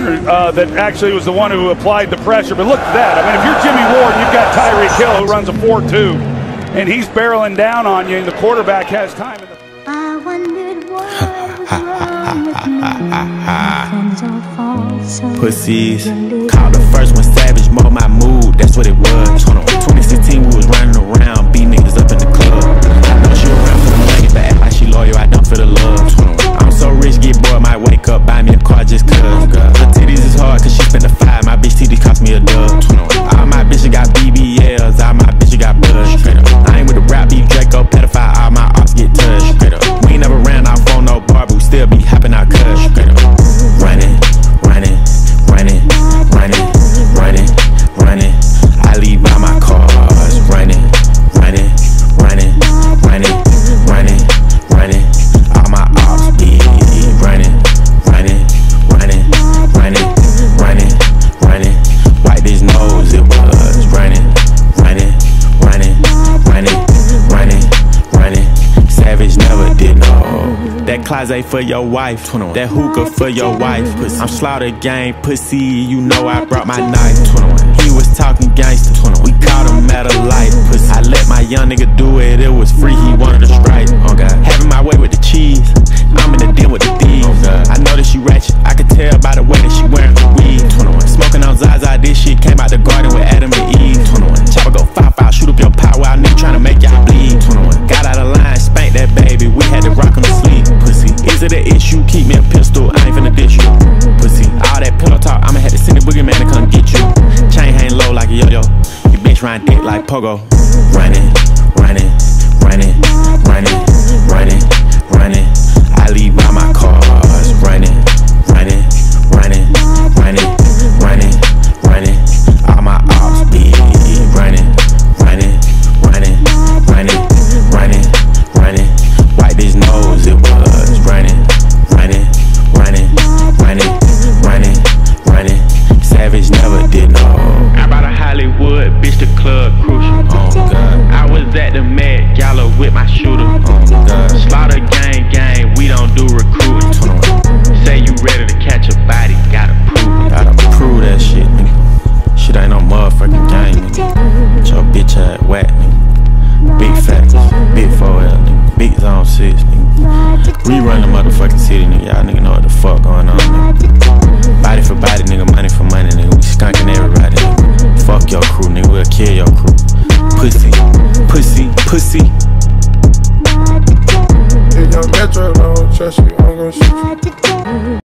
Gardner uh, that actually was the one who applied the pressure. But look at that. I mean, if you're Jimmie Ward, you've got Tyreek Hill who runs a 4-2, and he's barreling down on you, and the quarterback has time. I wondered what Pussies. Called the first one savage, more my mood. That's what it was. 2016 Plaza for your wife. 21. That hookah for your wife. Pussy. I'm slaughter gang pussy. You know I brought my knife. 21. to the issue, keep me a pistol, I ain't finna ditch you. Pussy, all that pillow talk, I'ma have to send a boogeyman to come get you. Chain hang low like a yo yo, your bitch ride dick like pogo. was at the Met Gala with my shooter. Uh, slaughter gang, gang, we don't do recruiting. Say you ready to catch a body, gotta prove it. Gotta prove that shit, nigga. Shit ain't no motherfucking gang, nigga. Get your bitch ass whack, nigga. Big facts, big 4L, nigga. Big zone 6, nigga. We run the motherfucking city, nigga. Y'all nigga see. If your metro don't trust you, I'm gonna shoot you.